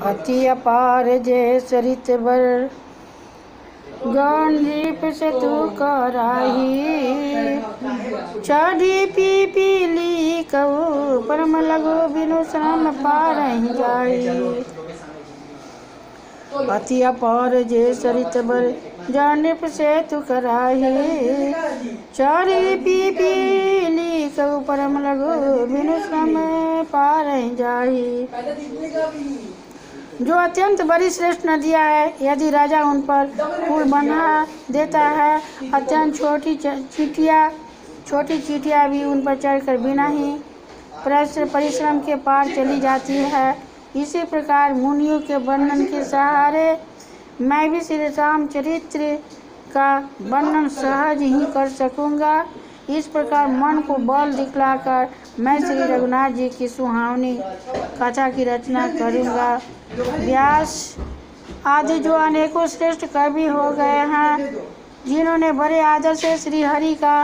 अति अपार जय सरित बर। गौरीप से तू कराही। चढ़ी पी पीली कहू, परम लगो बिनु श्रम पार जाई अति अपार जे सरित बर जानिप से तू कराही। चढ़ी पी पीली कहू, परम लगो बिनु श्रम पार जाई जो अत्यंत बड़ी श्रेष्ठ नदियाँ है, यदि राजा उन पर पुल बना देता है, अत्यंत छोटी चीटियाँ छोटी चीटियाँ भी उन पर चढ़कर बिना ही परिश्रम के पार चली जाती है। इसी प्रकार मुनियों के वर्णन के सहारे मैं भी श्री राम चरित्र का वर्णन सहज ही कर सकूँगा। इस प्रकार मन को बल दिखलाकर मैं श्री रघुनाथ जी की सुहावनी कथा की रचना करूँगा। व्यास आदि जो अनेकों श्रेष्ठ कवि हो गए हैं, जिन्होंने बड़े आदर से श्री हरि का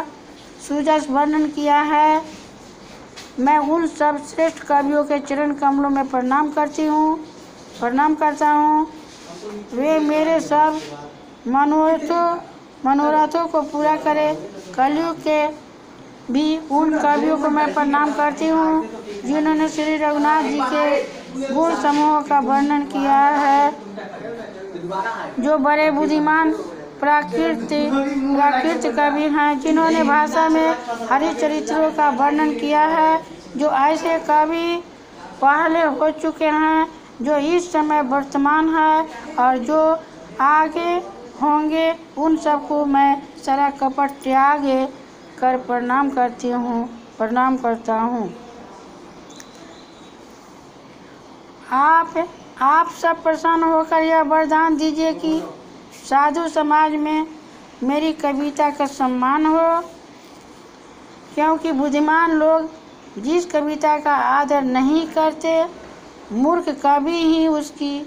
सुजस वर्णन किया है, मैं उन सब श्रेष्ठ कवियों के चरण कमलों में प्रणाम करती हूँ, प्रणाम करता हूँ। वे मेरे सब मनोरथों मनोरथों को पूरा करें। कलयुग के भी उन कवियों को मैं प्रणाम करती हूँ, जिन्होंने श्री रघुनाथ जी के गुण समूह का वर्णन किया है, जो बड़े बुद्धिमान, प्राकृत प्राकृत कवि हैं, जिन्होंने भाषा में हरि चरित्रों का वर्णन किया है, जो ऐसे कवि पहले हो चुके हैं, जो इस समय वर्तमान है और जो आगे होंगे, उन सबको मैं सारा कपट त्याग कर प्रणाम करती हूँ, प्रणाम करता हूँ। आप आप सब प्रसन्न होकर यह वरदान दीजिए कि साधु समाज में मेरी कविता का सम्मान हो, क्योंकि बुद्धिमान लोग जिस कविता का आदर नहीं करते, मूर्ख कवि ही उसकी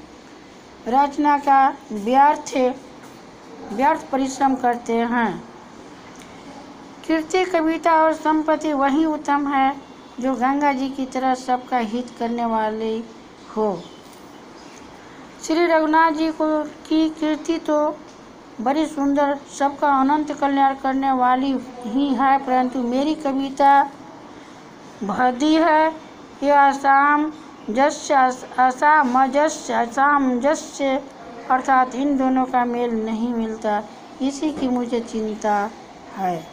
रचना का व्यर्थ व्यर्थ परिश्रम करते हैं। कीर्ति कविता और संपत्ति वही उत्तम है, जो गंगा जी की तरह सबका हित करने वाले हो। श्री रघुनाथ जी को की कीर्ति तो बड़ी सुंदर, सबका अनंत कल्याण करने वाली ही है, परंतु मेरी कविता भदी है यह असाम जस्य, असामजस्य असामजस्य, अर्थात इन दोनों का मेल नहीं मिलता, इसी की मुझे चिंता है।